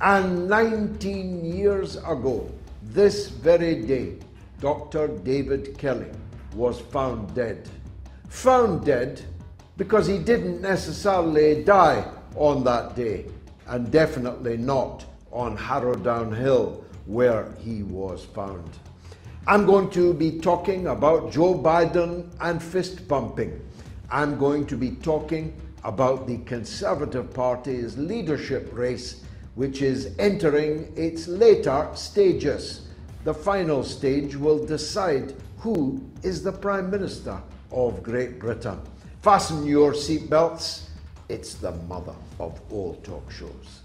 And 19 years ago, this very day, Dr. David Kelly was found dead. Found dead because he didn't necessarily die on that day, and definitely not on Harrowdown Hill where he was found. I'm going to be talking about Joe Biden and fist bumping. I'm going to be talking about the Conservative Party's leadership race, which is entering its later stages. The final stage will decide who is the Prime Minister of Great Britain. Fasten your seatbelts. It's the mother of all talk shows.